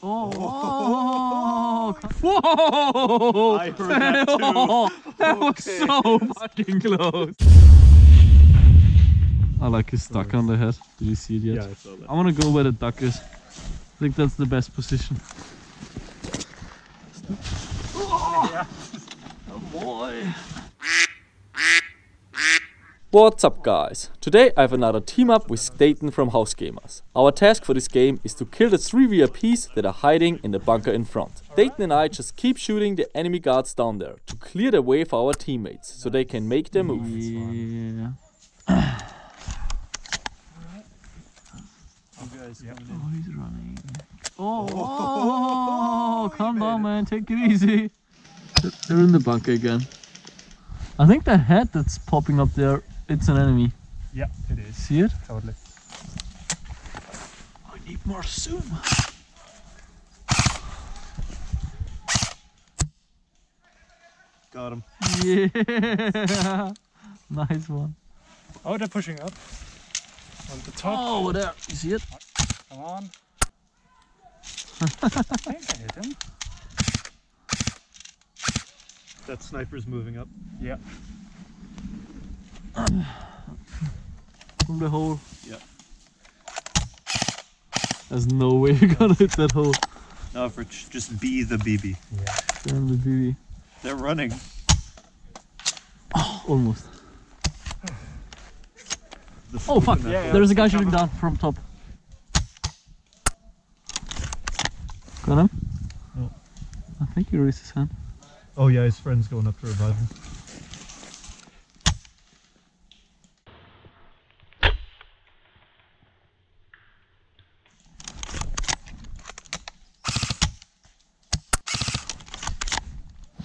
Oh, oh, whoa! I heard that too. that was so fucking close. I like his duck on the head. Did you see it yet? Yeah, I saw that. I want to go where the duck is. I think that's the best position. Oh, boy. What's up guys? Today I have another team up with Dayton from House Gamers. Our task for this game is to kill the three VIPs that are hiding in the bunker in front. Dayton and I just keep shooting the enemy guards down there to clear the way for our teammates so they can make their move. Yeah. Oh, he's running. Oh, oh, calm down, man. Take it easy. They're in the bunker again. I think the head that's popping up there, it's an enemy. Yeah, it is. See it? Totally. I need more zoom. Got him. Yeah. nice one. Oh, they're pushing up. On the top. Oh, over there. You see it? Come on. I think I hit him. That sniper's moving up. Yeah. From the hole. Yeah. There's no way you're gonna hit that hole. No, for just be the BB. Damn the BB. They're running. Oh, Almost. The Oh fuck! in that Yeah. There's a guy shooting down from top. Got him? No. I think he raised his hand. Oh yeah, his friend's going up to revive him.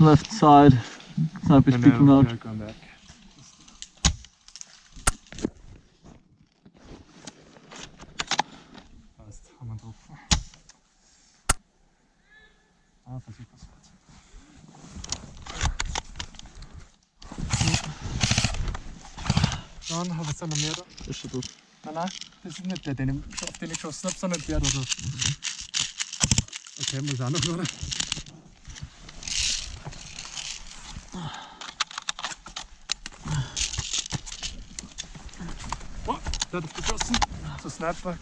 left side. Sniper's no, peeking no, out. No, Dann habe ich noch mehr da. Ist schon gut. Nein, nein, das ist nicht der, den ich, auf den ich geschossen habe, sondern der da. Okay, muss auch noch, oder? Oh, der hat geschossen. So Sniper.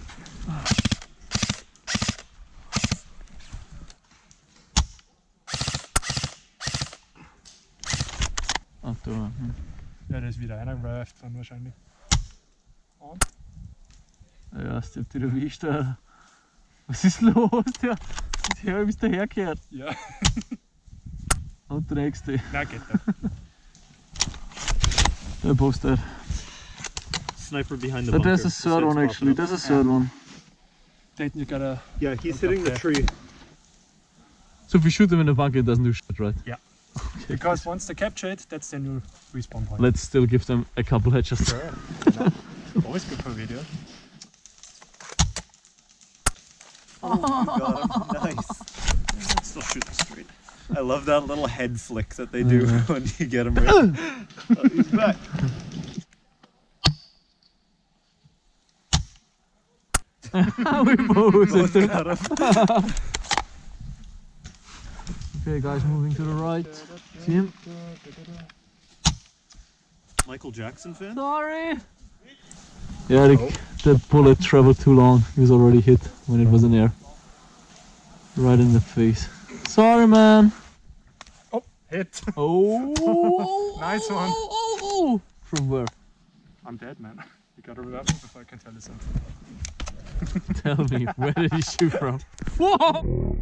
Ah, da. Hm. Ja, der ist wieder einer revived dann wahrscheinlich. Ja, ist der wieder erwischt, Alter. Was ist los? Der, der ist dahergekehrt. Ja, Und der nächste. na geht der. Der postet. Sniper behind the But bunker. there's a third side's one actually. up. There's a third one. Dayton, you gotta. Yeah, he's Up hitting the there. tree. So if we shoot them in the bunker, it doesn't do shit, right? Yeah. Okay. Because once they capture it, that's their new respawn point. Let's still give them a couple headshots. Sure. Genau. Always good for video. Oh, Got him. Nice. Still shooting straight. I love that little head flick that they do Yeah. when you get him right. oh, he's back. we both Both got him. Okay, guys, moving to the right. See him? Michael Jackson fan? Sorry. Yeah, the, the bullet traveled too long. He was already hit when it was in air. Right in the face. Sorry, man. Hit. Oh. Nice one. Oh, oh, oh. From where? I'm dead, man. You gotta revive me before I can tell you something. Tell me, where did he shoot from? Whoa!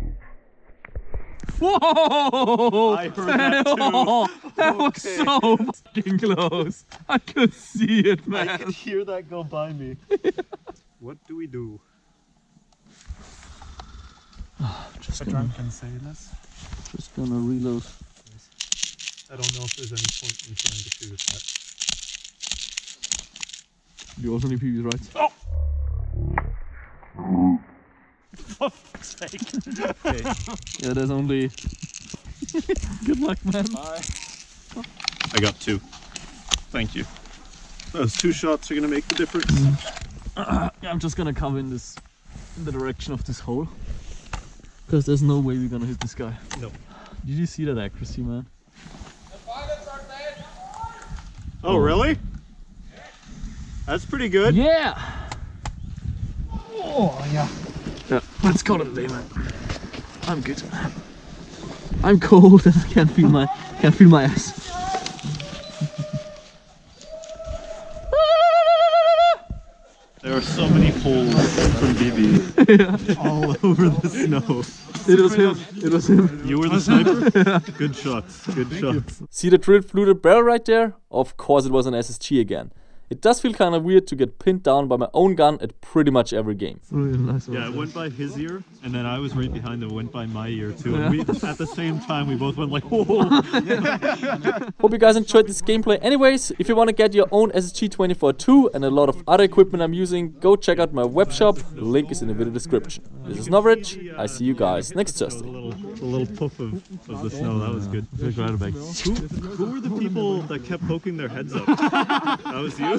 Whoa! I heard that too. that was so fucking close. I could see it, man. I could hear that go by me. what do we do? Just The gonna, drunken sailors. just gonna reload. I don't know if there's any point in trying to shoot at that. You also need BBs, right? Oh! For fuck's sake. Yeah, there's only. Good luck, man. Bye. I got two. Thank you. Those two shots are gonna make the difference. Yeah, I'm just gonna come in this, in the direction of this hole. Because there's no way we're gonna hit this guy. No. Did you see that accuracy, man? Oh, hmm. really? That's pretty good. Yeah! Oh, yeah. Yeah, let's call it a day, man. I'm good. I'm cold and I can't feel my can't feel my ass. There are so many holes from BB all over the snow. It was him. It was him. You were the sniper? Good shots. Good shots. See the drilled fluted barrel right there? Of course it was an SSG again. It does feel kinda weird to get pinned down by my own gun at pretty much every game. Really nice. Yeah, it went by his ear, and then I was right behind it, went by my ear too. And we, at the same time, we both went like, whoa. Hope you guys enjoyed this gameplay anyways. If you want to get your own SSG 24-2 and a lot of other equipment I'm using, go check out my web shop. Link is in the video description. This is Novritsch. I see you guys next The Thursday. little, the little puff of, of the snow, that was good. Who, who were the people that kept poking their heads up? That was you?